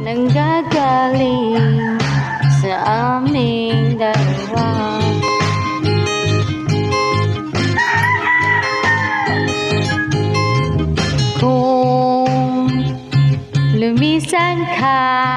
nanggagaling sa aming dalawa Kung lumisan ka